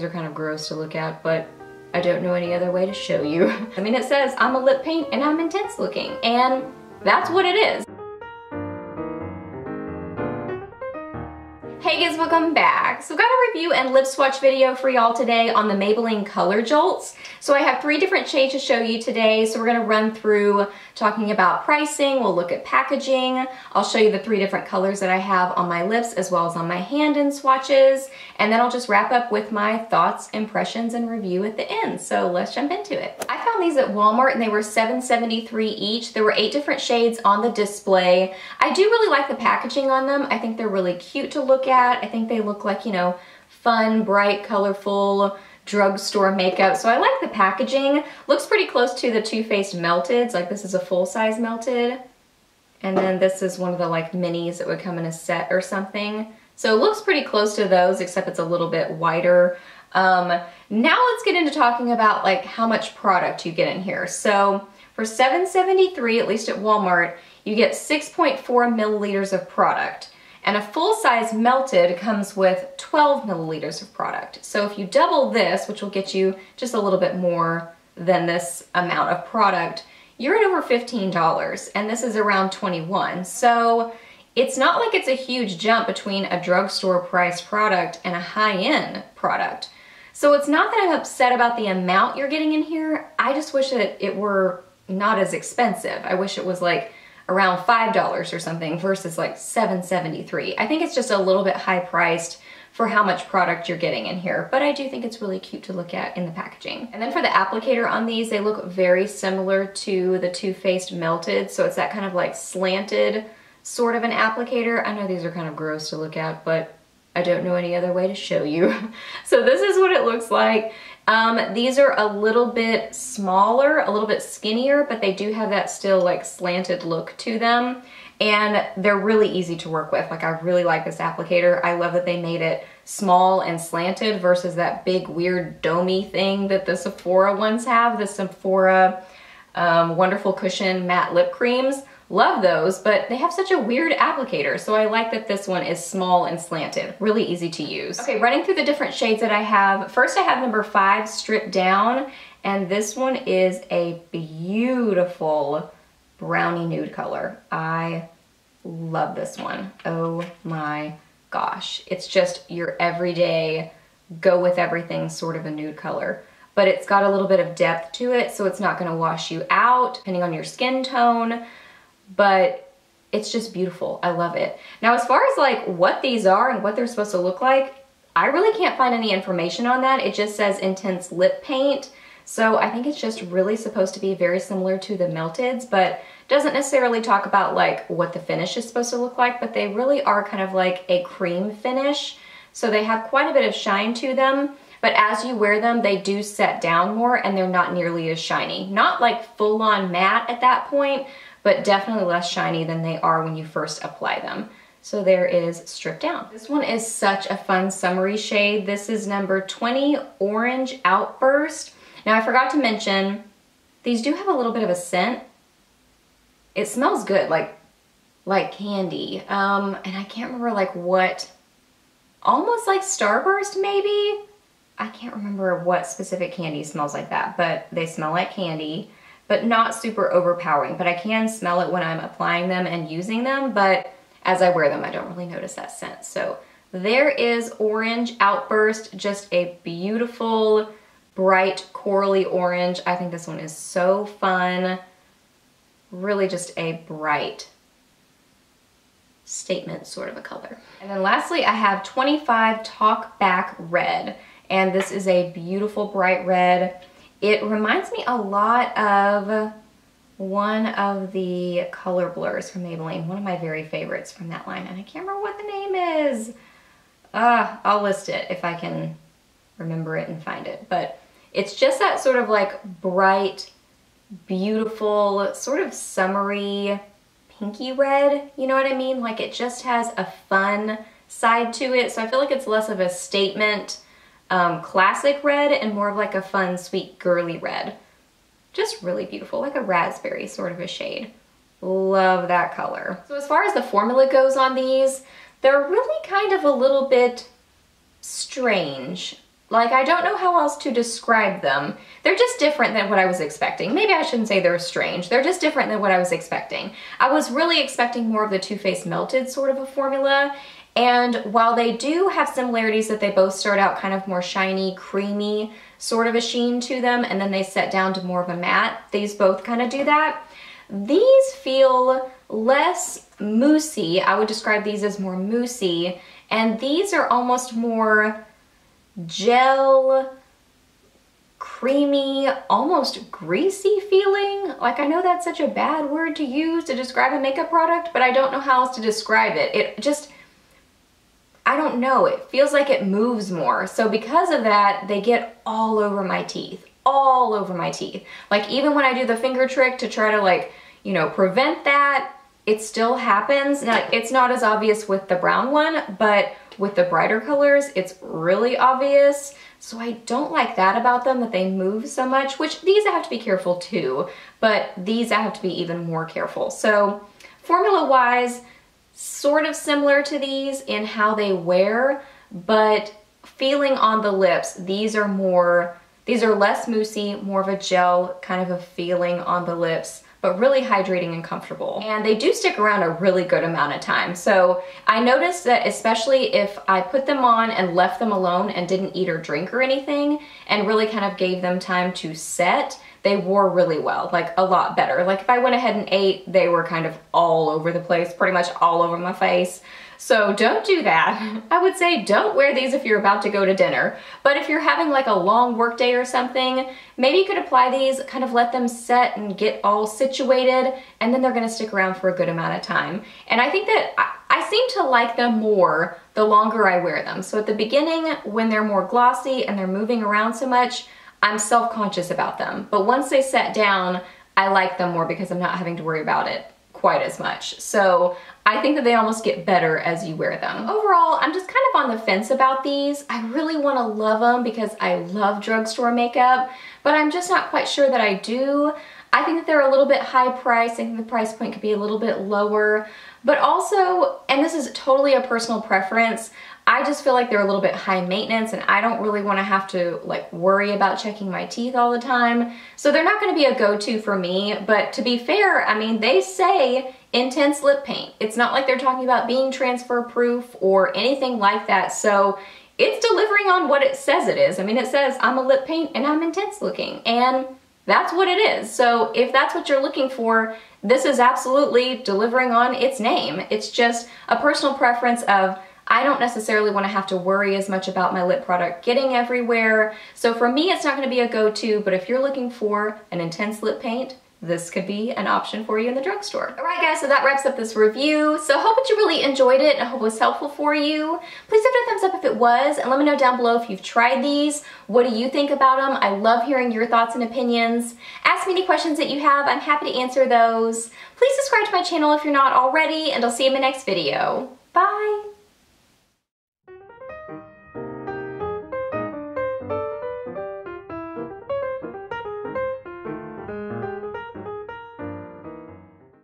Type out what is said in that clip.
These are kind of gross to look at, but I don't know any other way to show you. I mean, it says I'm a lip paint and I'm intense looking, and that's what it is. Hey guys, welcome back. So I've got a review and lip swatch video for y'all today on the Maybelline Color Jolts. So I have three different shades to show you today. So we're gonna run through talking about pricing, we'll look at packaging, I'll show you the three different colors that I have on my lips as well as on my hand in swatches, and then I'll just wrap up with my thoughts, impressions, and review at the end. So let's jump into it. I found these at Walmart and they were $7.73 each. There were eight different shades on the display. I do really like the packaging on them. I think they're really cute to look at. I think they look like, you know, fun, bright, colorful, drugstore makeup. So I like the packaging. Looks pretty close to the Too Faced Melted. Like this is a full-size Melted. And then this is one of the like minis that would come in a set or something. So it looks pretty close to those, except it's a little bit wider. Um, now let's get into talking about like how much product you get in here. So for $7.73, at least at Walmart, you get 6.4 milliliters of product. And a full-size melted comes with 12 milliliters of product. So if you double this, which will get you just a little bit more than this amount of product, you're at over $15 and this is around 21. So it's not like it's a huge jump between a drugstore price product and a high-end product. So it's not that I'm upset about the amount you're getting in here. I just wish that it were not as expensive. I wish it was like around $5 or something versus like $7.73. I think it's just a little bit high priced for how much product you're getting in here, but I do think it's really cute to look at in the packaging. And then for the applicator on these, they look very similar to the Too Faced Melted, so it's that kind of like slanted sort of an applicator. I know these are kind of gross to look at, but I don't know any other way to show you. so this is what it looks like. Um, these are a little bit smaller, a little bit skinnier, but they do have that still like slanted look to them. And they're really easy to work with. Like I really like this applicator. I love that they made it small and slanted versus that big weird domey thing that the Sephora ones have. The Sephora um, Wonderful Cushion Matte Lip Creams. Love those, but they have such a weird applicator, so I like that this one is small and slanted. Really easy to use. Okay, running through the different shades that I have. First I have number five, Stripped Down, and this one is a beautiful brownie nude color. I love this one. Oh my gosh. It's just your everyday, go with everything sort of a nude color but it's got a little bit of depth to it so it's not gonna wash you out depending on your skin tone but it's just beautiful. I love it. Now, as far as like what these are and what they're supposed to look like, I really can't find any information on that. It just says intense lip paint. So I think it's just really supposed to be very similar to the Melteds, but doesn't necessarily talk about like what the finish is supposed to look like, but they really are kind of like a cream finish. So they have quite a bit of shine to them, but as you wear them, they do set down more and they're not nearly as shiny. Not like full on matte at that point, but definitely less shiny than they are when you first apply them. So there is Stripped Down. This one is such a fun summery shade. This is number 20 Orange Outburst. Now I forgot to mention, these do have a little bit of a scent. It smells good, like like candy. Um, and I can't remember like what, almost like Starburst maybe? I can't remember what specific candy smells like that, but they smell like candy but not super overpowering. But I can smell it when I'm applying them and using them, but as I wear them, I don't really notice that scent. So there is Orange Outburst, just a beautiful, bright, corally orange. I think this one is so fun. Really just a bright statement sort of a color. And then lastly, I have 25 Talk Back Red. And this is a beautiful bright red. It reminds me a lot of one of the color blurs from Maybelline, one of my very favorites from that line, and I can't remember what the name is. Uh, I'll list it if I can remember it and find it, but it's just that sort of like bright, beautiful, sort of summery, pinky red, you know what I mean? Like it just has a fun side to it, so I feel like it's less of a statement um, classic red and more of like a fun, sweet, girly red. Just really beautiful, like a raspberry sort of a shade. Love that color. So as far as the formula goes on these, they're really kind of a little bit strange. Like, I don't know how else to describe them. They're just different than what I was expecting. Maybe I shouldn't say they're strange. They're just different than what I was expecting. I was really expecting more of the Too Faced Melted sort of a formula, and while they do have similarities that they both start out kind of more shiny, creamy sort of a sheen to them, and then they set down to more of a matte, these both kind of do that. These feel less moussey. I would describe these as more moussey, and these are almost more gel, creamy, almost greasy feeling. Like I know that's such a bad word to use to describe a makeup product, but I don't know how else to describe it. It just, I don't know, it feels like it moves more. So because of that, they get all over my teeth, all over my teeth. Like even when I do the finger trick to try to like, you know, prevent that, it still happens. Now, it's not as obvious with the brown one, but with the brighter colors, it's really obvious. So I don't like that about them, that they move so much, which these I have to be careful too, but these I have to be even more careful. So formula-wise, sort of similar to these in how they wear, but feeling on the lips, these are more, these are less moussey, more of a gel kind of a feeling on the lips but really hydrating and comfortable. And they do stick around a really good amount of time. So I noticed that especially if I put them on and left them alone and didn't eat or drink or anything and really kind of gave them time to set, they wore really well, like a lot better. Like if I went ahead and ate, they were kind of all over the place, pretty much all over my face. So don't do that. I would say don't wear these if you're about to go to dinner. But if you're having like a long work day or something, maybe you could apply these, kind of let them set and get all situated, and then they're gonna stick around for a good amount of time. And I think that I, I seem to like them more the longer I wear them. So at the beginning, when they're more glossy and they're moving around so much, I'm self-conscious about them. But once they set down, I like them more because I'm not having to worry about it quite as much. So I think that they almost get better as you wear them. Overall, I'm just kind of on the fence about these. I really want to love them because I love drugstore makeup, but I'm just not quite sure that I do. I think that they're a little bit high price. I think the price point could be a little bit lower, but also, and this is totally a personal preference, I just feel like they're a little bit high maintenance and I don't really want to have to like worry about checking my teeth all the time. So they're not going to be a go-to for me, but to be fair, I mean, they say intense lip paint. It's not like they're talking about being transfer proof or anything like that. So it's delivering on what it says it is. I mean, it says I'm a lip paint and I'm intense looking and that's what it is. So if that's what you're looking for, this is absolutely delivering on its name. It's just a personal preference of I don't necessarily want to have to worry as much about my lip product getting everywhere. So for me, it's not going to be a go-to, but if you're looking for an intense lip paint, this could be an option for you in the drugstore. All right guys, so that wraps up this review. So I hope that you really enjoyed it and I hope it was helpful for you. Please give it a thumbs up if it was and let me know down below if you've tried these. What do you think about them? I love hearing your thoughts and opinions. Ask me any questions that you have. I'm happy to answer those. Please subscribe to my channel if you're not already and I'll see you in my next video. Bye!